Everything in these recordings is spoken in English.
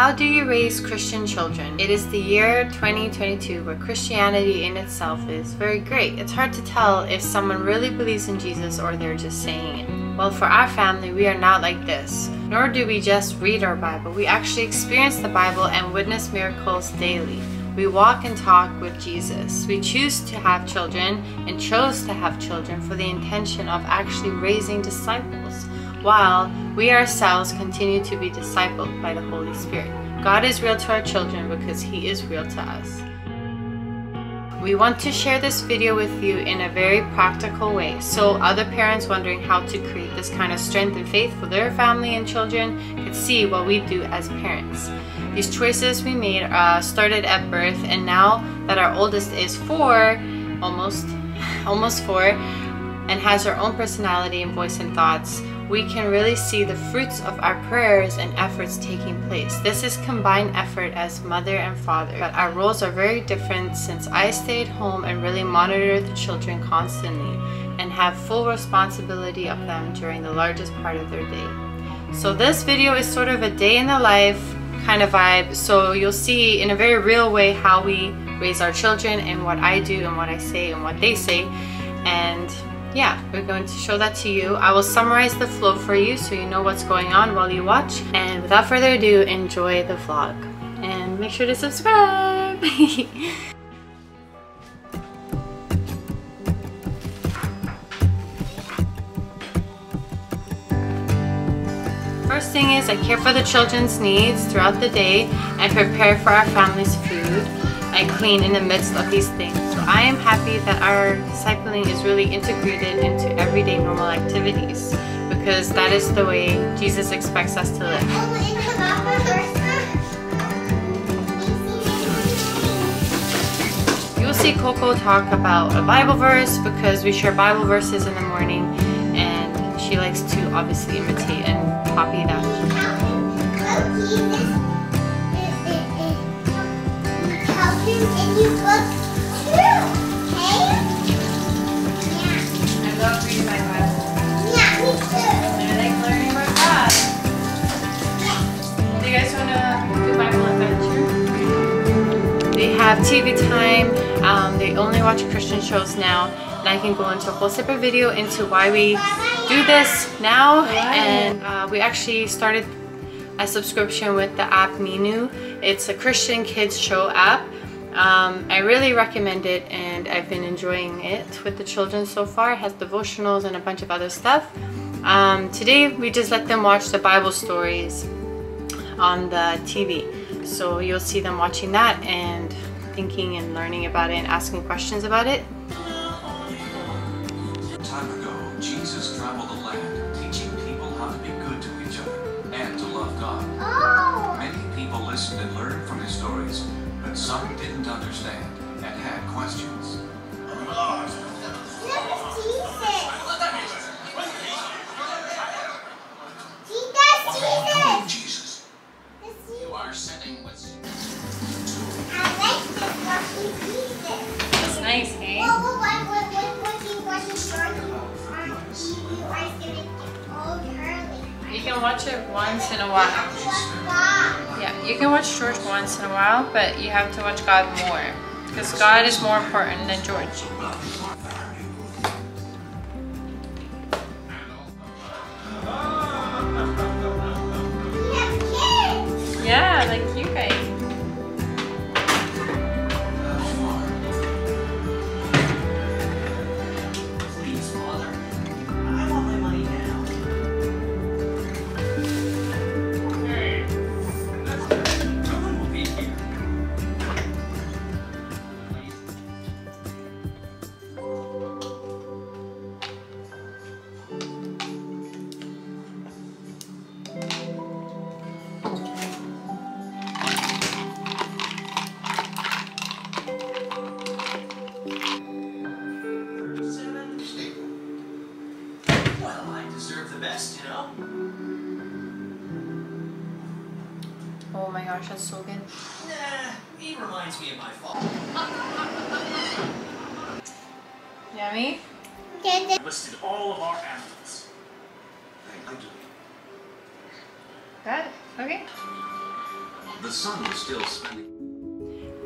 How do you raise Christian children? It is the year 2022 where Christianity in itself is very great. It's hard to tell if someone really believes in Jesus or they're just saying it. Well, for our family, we are not like this. Nor do we just read our Bible. We actually experience the Bible and witness miracles daily. We walk and talk with Jesus. We choose to have children and chose to have children for the intention of actually raising disciples while we ourselves continue to be discipled by the Holy Spirit. God is real to our children because He is real to us. We want to share this video with you in a very practical way so other parents wondering how to create this kind of strength and faith for their family and children can see what we do as parents. These choices we made uh, started at birth and now that our oldest is four, almost, almost four, and has her own personality and voice and thoughts, we can really see the fruits of our prayers and efforts taking place. This is combined effort as mother and father, but our roles are very different since I stay at home and really monitor the children constantly and have full responsibility of them during the largest part of their day. So this video is sort of a day in the life kind of vibe. So you'll see in a very real way how we raise our children and what I do and what I say and what they say. And yeah, we're going to show that to you. I will summarize the flow for you so you know what's going on while you watch. And without further ado, enjoy the vlog. And make sure to subscribe! First thing is I care for the children's needs throughout the day and prepare for our family's food. I clean in the midst of these things. I am happy that our discipling is really integrated into everyday normal activities because that is the way Jesus expects us to live. You will see Coco talk about a Bible verse because we share Bible verses in the morning and she likes to obviously imitate and copy that. Have TV time. Um, they only watch Christian shows now. And I can go into a whole separate video into why we do this now. And uh, we actually started a subscription with the app Minno. It's a Christian kids show app. Um, I really recommend it and I've been enjoying it with the children so far. It has devotionals and a bunch of other stuff. Um, today we just let them watch the Bible stories on the TV. So you'll see them watching that and thinking and learning about it and asking questions about it. Time ago, Jesus traveled the land, teaching people how to be good to each other and to love God. Oh, Many people listened and learned from his stories, but some didn't understand and had questions. Once in a while. Yeah, you can watch George once in a while, but you have to watch God more. Because God is more important than George. We have kids. Yeah, like best, you know? Oh my gosh, that's so good. Nah, he reminds me of my father. Yummy? Get it. Listed all of our animals. Good. Okay. The sun was still spending.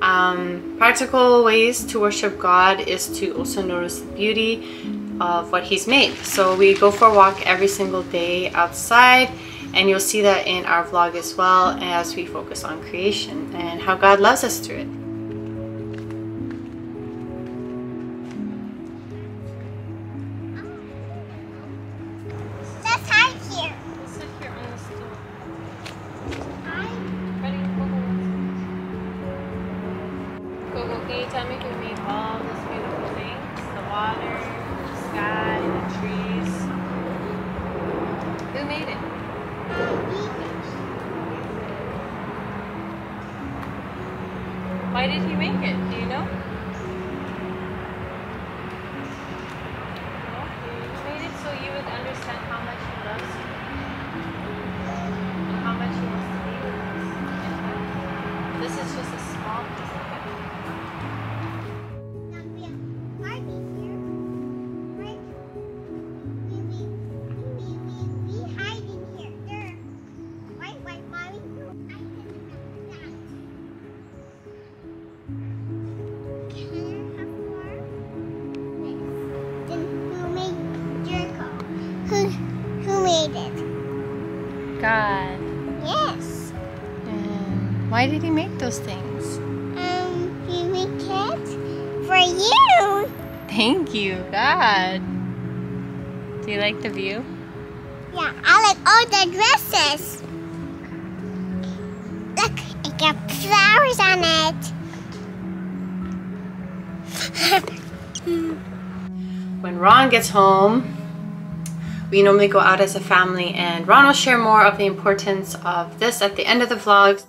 Um, practical ways to worship God is to also notice the beauty of what He's made. So we go for a walk every single day outside, and you'll see that in our vlog as well as we focus on creation and how God loves us through it. Let's hide here. Sit here on the stool. Hide. Coco, can you tell me who made all those beautiful things? The water, Why did he make it? Do you know? Why did he make those things? Um, he made it for you. Thank you, God. Do you like the view? Yeah, I like all the dresses. Look, it got flowers on it. When Rhon gets home, we normally go out as a family, and Rhon will share more of the importance of this at the end of the vlog.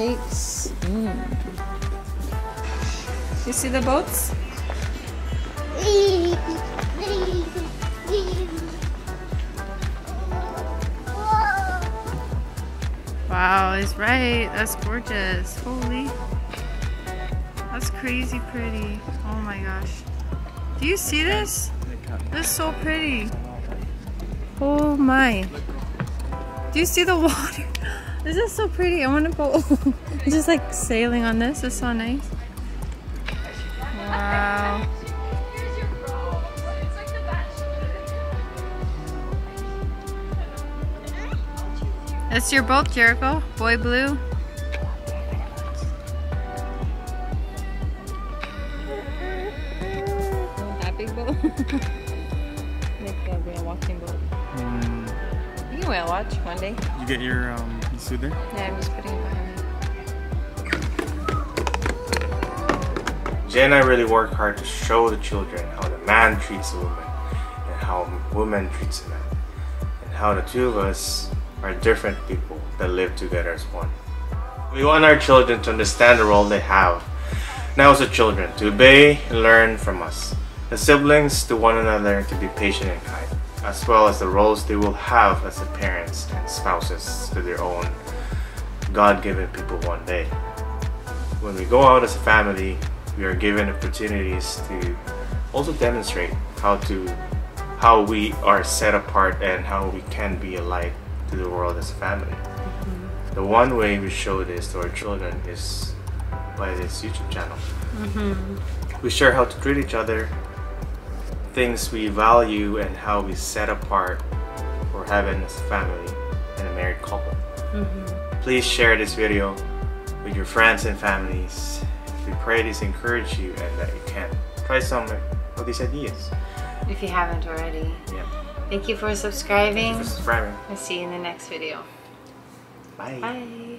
Mm. You see the boats? Wow, it's right. That's gorgeous. Holy. That's crazy pretty. Oh my gosh. Do you see this? This is so pretty. Oh my. Do you see the water? This is so pretty. I want to go just like sailing on this. It's so nice. Wow. That's your boat, Jericho. Boy Blue. That big boat. Like uh, a walking boat. Mm, You can whale watch one day. you get your um, suit there? Yeah, I'm just putting it behind me. Jai and I really work hard to show the children how the man treats a woman and how a woman treats a man, and how the two of us are different people that live together as one. We want our children to understand the role they have now as the children, to obey and learn from us, the siblings to one another to be patient and kind, as well as the roles they will have as parents and spouses to their own God-given people one day. When we go out as a family, we are given opportunities to also demonstrate how to how we are set apart and how we can be a light to the world as a family. Mm-hmm. The one way we show this to our children is by this YouTube channel. Mm-hmm. We share how to treat each other, things we value, and how we set apart for heaven as a family and a married couple. Mm-hmm. Please share this video with your friends and families. We pray this encourage you and that you can try some of these ideas. If you haven't already. Yeah. Thank you for Thank subscribing. you for subscribing. I'll see you in the next video. Bye. Bye.